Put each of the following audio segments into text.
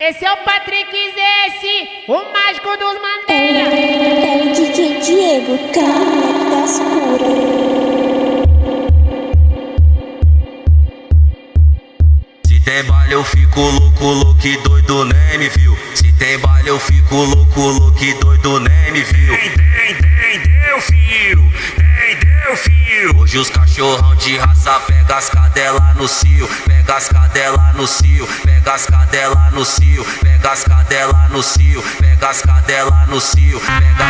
Esse é o Patrick Zesse, o mágico dos Mandela. É o DJ Diego, cara das puras. Se tem baile eu fico louco, louco e doido, nem me viu. Tem baile eu fico louco, louco e doido, nem me viu. Tem, tem, tem, deu fio, tem, deu fio. Hoje os cachorrão de raça pega as cadela no cio, pega as cadela no cio, pega as cadela no cio, pega as cadela no cio, pega as cadela no cio, pega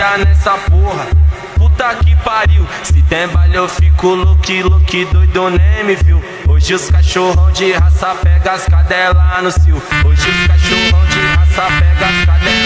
viciar nessa porra. Puta que pariu, se tem baile eu fico louco, louco, doido nem me viu. Hoje os cachorrão de raça pega as cadelas no cio. Hoje os cachorrão de raça pega as cadelas.